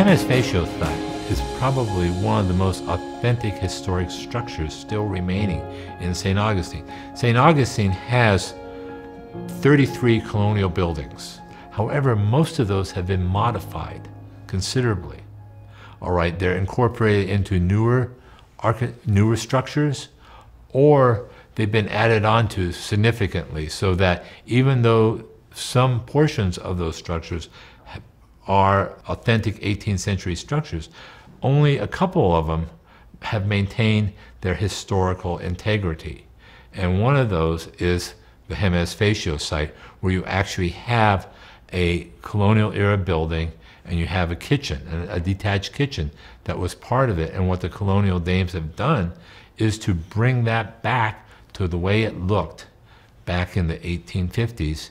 Fatio site is probably one of the most authentic historic structures still remaining in St. Augustine. St. Augustine has 33 colonial buildings. However, most of those have been modified considerably. All right, they're incorporated into newer, newer structures, or they've been added onto significantly so that even though some portions of those structures are authentic 18th century structures, only a couple of them have maintained their historical integrity. And one of those is the Ximenez Fatio site, where you actually have a colonial era building and you have a kitchen, a detached kitchen that was part of it. And what the colonial dames have done is to bring that back to the way it looked back in the 1850s.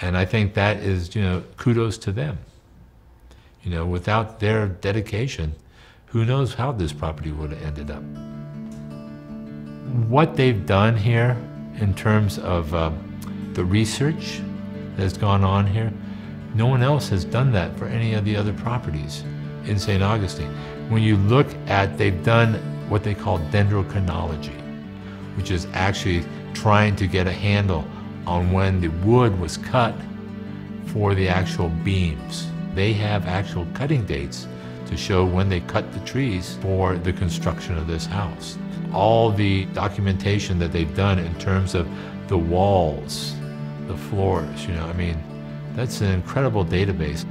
And I think that is, you know, kudos to them. You know, without their dedication, who knows how this property would have ended up. What they've done here in terms of uh, the research that's gone on here, no one else has done that for any of the other properties in St. Augustine. When you look at, they've done what they call dendrochronology, which is actually trying to get a handle on when the wood was cut for the actual beams. They have actual cutting dates to show when they cut the trees for the construction of this house. All the documentation that they've done in terms of the walls, the floors, you know, I mean, that's an incredible database.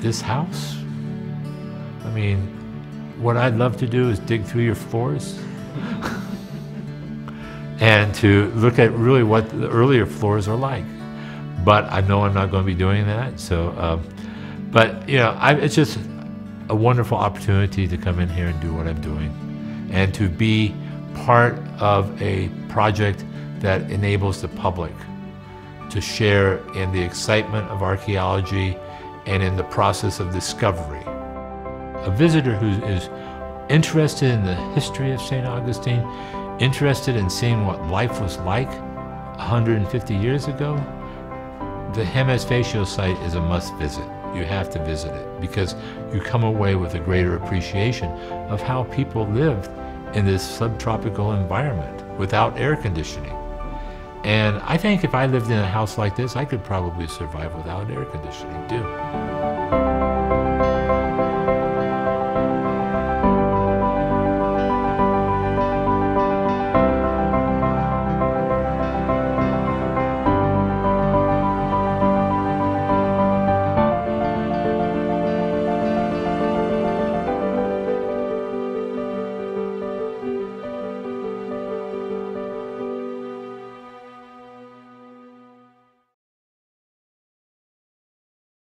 This house, I mean, what I'd love to do is dig through your floors and to look at really what the earlier floors are like. But I know I'm not going to be doing that. So, um, but you know, I, it's just a wonderful opportunity to come in here and do what I'm doing, and to be part of a project that enables the public to share in the excitement of archaeology and in the process of discovery. A visitor who is interested in the history of St. Augustine, interested in seeing what life was like 150 years ago, the Fatio site is a must visit. You have to visit it because you come away with a greater appreciation of how people lived in this subtropical environment without air conditioning. And I think if I lived in a house like this, I could probably survive without air conditioning too.